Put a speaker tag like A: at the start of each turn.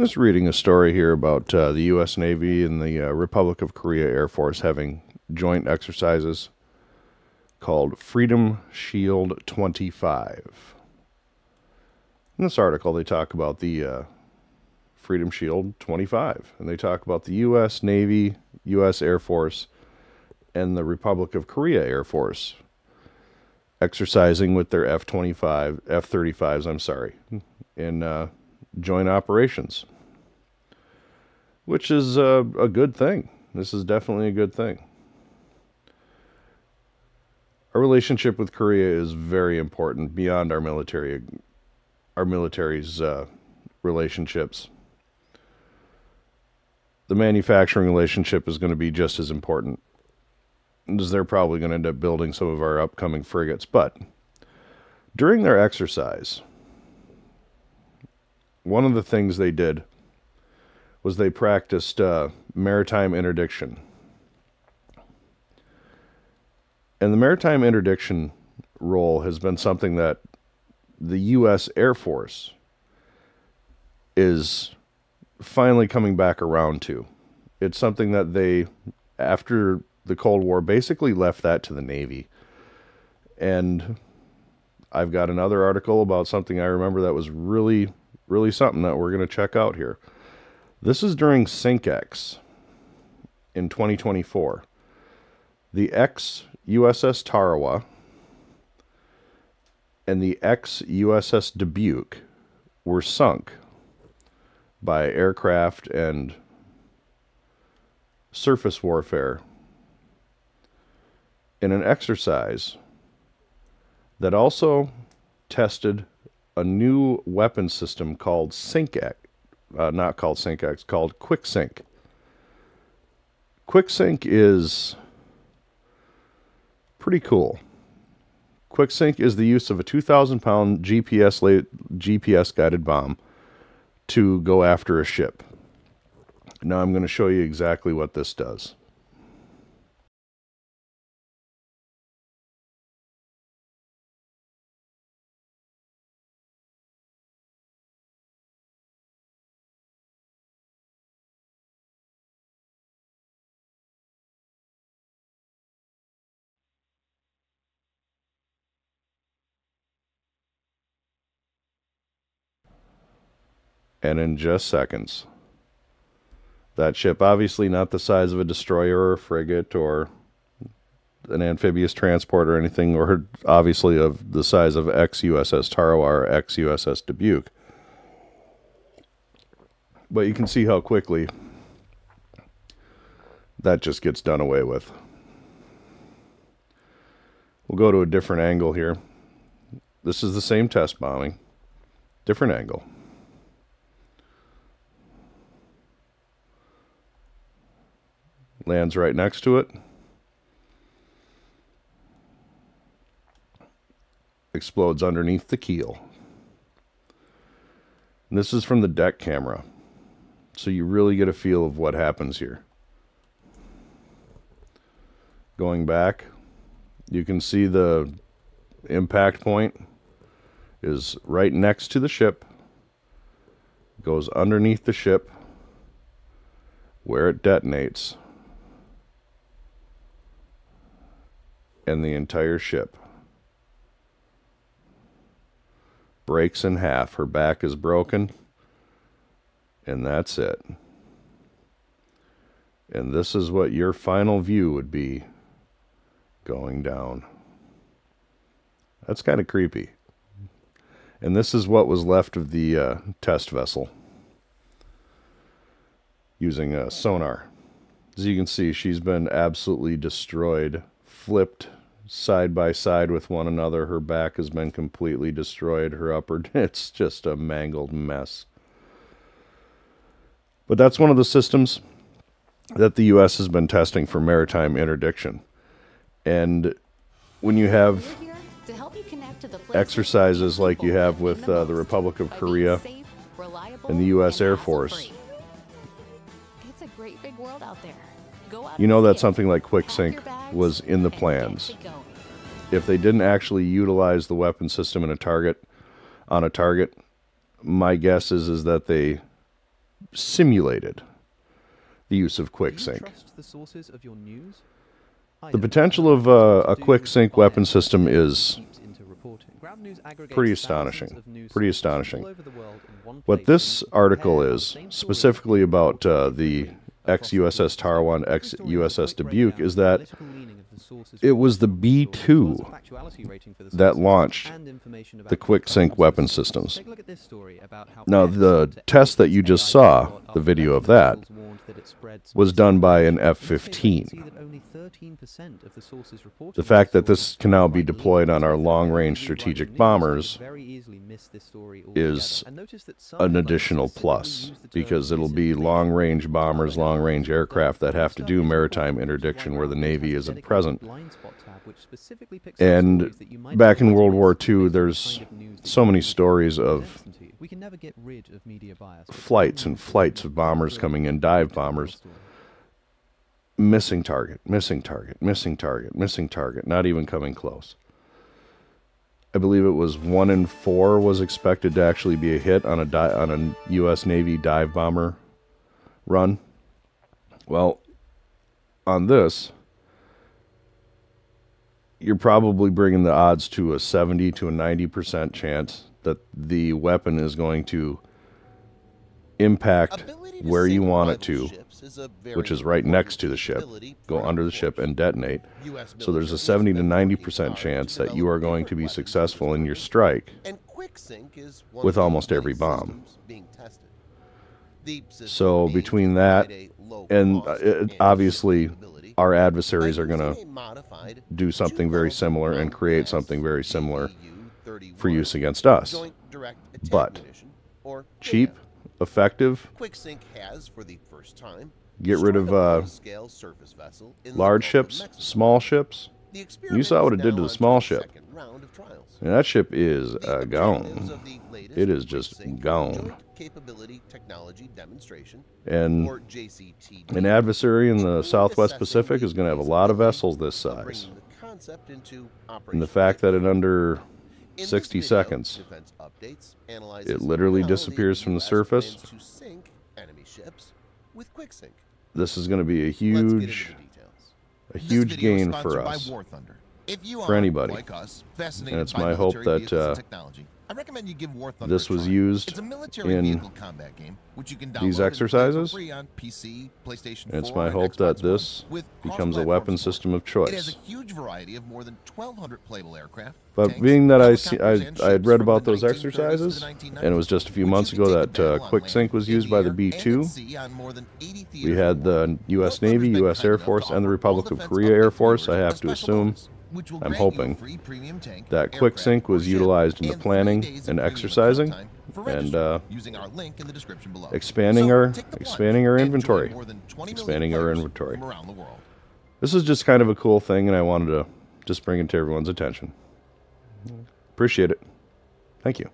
A: just reading a story here about uh, the U.S. Navy and the uh, Republic of Korea Air Force having joint exercises called Freedom Shield 25. In this article, they talk about the uh, Freedom Shield 25, and they talk about the U.S. Navy, U.S. Air Force, and the Republic of Korea Air Force exercising with their F 25, F 35s, I'm sorry, in joint operations, which is a, a good thing. This is definitely a good thing. Our relationship with Korea is very important beyond our military, our military's uh, relationships. The manufacturing relationship is going to be just as important as they're probably going to end up building some of our upcoming frigates. But during their exercise, one of the things they did was they practiced uh, maritime interdiction. And the maritime interdiction role has been something that the U.S. Air Force is finally coming back around to. It's something that they, after the Cold War, basically left that to the Navy. And I've got another article about something I remember that was really really something that we're going to check out here. This is during SINKEX in 2024. The ex USS Tarawa and the ex USS Dubuque were sunk by aircraft and surface warfare in an exercise that also tested a new weapon system called SINKEX, uh, not called SINKEX, called Quicksink. Quicksink is pretty cool. Quicksink is the use of a 2,000 pound GPS, GPS guided bomb to go after a ship. Now I'm going to show you exactly what this does. And in just seconds. That ship, obviously not the size of a destroyer or a frigate or an amphibious transport or anything, or obviously of the size of ex USS Tarawa or ex USS Dubuque. But you can see how quickly that just gets done away with. We'll go to a different angle here. This is the same test bombing, different angle. Lands right next to it. Explodes underneath the keel. And this is from the deck camera. So you really get a feel of what happens here. Going back, you can see the impact point is right next to the ship. Goes underneath the ship where it detonates. And the entire ship. Breaks in half. Her back is broken, and that's it. And this is what your final view would be going down. That's kind of creepy. And this is what was left of the uh, test vessel using a sonar. As you can see, she's been absolutely destroyed, flipped side by side with one another. Her back has been completely destroyed. Her upper, it's just a mangled mess. But that's one of the systems that the U.S. has been testing for maritime interdiction. And when you have exercises like you have with uh, the Republic of Korea and the U.S. Air Force, you know that something like Quicksink was in the plans if they didn't actually utilize the weapon system in a target on a target, my guess is is that they simulated the use of quick
B: Do you
A: sync.
B: the sources of your news?
A: The potential of uh, a
B: Do Quicksink
A: weapon system is
B: seeps into reporting. Ground News aggregates
A: pretty astonishing. Pretty astonishing.
B: over the world in one
A: What this article is
B: the same story
A: specifically about uh, the
B: across
A: ex USS. Tarawan, ex USS Dubuque is that
B: political meaning of the sources
A: it was the
B: reporting story, as well as
A: B2
B: a factuality rating for the
A: that launched
B: and information about
A: the
B: Quicksink
A: weapon
B: systems.
A: systems.
B: Take a look at this story about how
A: Now, the test that you just saw, the video of that,
B: officials warned that it spreads
A: was done by an
B: In this paper, you can see
A: F-15.
B: that only 13% of the sources reporting
A: The
B: this
A: fact that this can now be deployed on our long-range strategic bombers
B: could very easily miss this story
A: is
B: altogether. And notice that some
A: an additional plus
B: use the term
A: because it'll be long-range bombers, long-range aircraft that have to do maritime
B: important, which is
A: interdiction where the Navy isn't present.
B: Blind spot tab, which specifically picks up
A: And
B: stories that you might
A: back in World War II, there's
B: kind of news that
A: so many stories of
B: Presents them to you. We can never get rid of media bias, but
A: flights and flights of bombers coming in, dive bombers, missing target, missing target, missing target, missing target, not even coming close. I believe it was one in four was expected to actually be a hit on a di- on a U.S. Navy dive bomber run. Well, on this, you're probably bringing the odds to a 70 to a 90 percent chance that the weapon is going to impact
C: to
A: where you want it to, which is right next to the ship, go under the ship and detonate. So there's a 70 to 90% chance that you are going to be successful in your strike.
C: And is one
A: with almost every bomb. So between that
C: provide a low
A: and,
C: cost
A: uh,
C: and
A: obviously Our adversaries are going to do something very similar and create something very similar for use against us.
C: Joint Direct Attack
A: But
C: or
A: Cheap, effective,
C: Quicksink has, for the first time,
A: Get rid of, uh,
C: full-scale surface vessel in the
A: large ships, small ships.
C: You
A: saw what it did to the small ship. And that ship is uh, gone.
C: of the latest
A: It is just gone.
C: Joint Capability Technology Demonstration,
A: And
C: or JCTD,
A: an adversary in the Southwest Pacific is going to have a lot of vessels this size.
C: concept into
A: And the fact that in under 60
C: video,
A: seconds,
C: Updates
A: it literally
C: how the
A: disappears from the surface.
C: to sink enemy ships with Quicksink.
A: this is going to be a
C: Let's get into
A: huge, a huge gain for
D: sponsored by
A: us.
D: If you
A: For anybody.
D: like us,
A: And it's my hope that, uh,
D: technology, I recommend you give War Thunder
A: this was used
D: It's a military
A: in
D: game which you can
A: these
D: and play for
A: exercises.
D: PC, PlayStation
A: And it's my hope
D: Xbox
A: that this becomes a weapon system of
D: It has
A: choice.
D: a huge variety of more than 1,200 playable aircraft.
A: But
D: tanks,
A: being that I see, I, I had read about those exercises, and it was just a few months ago that uh, Quicksink was used by the
D: air, and at
A: B2.
D: sea on more than 80
A: We had the. U.S. Navy, U.S. Air Force, and the Republic of Korea Air Force. I have to assume
D: bonus, which will
A: I'm hoping
D: free premium tank,
A: that Quicksink was utilized in the planning and exercising
D: account time for
A: and, uh,
D: using our link in the description below.
A: expanding our-
D: take the plunge
A: expanding our inventory. Expanding our inventory.
D: around the world.
A: This is just kind of a cool thing, and I wanted to just bring it to everyone's attention. Appreciate it. Thank you.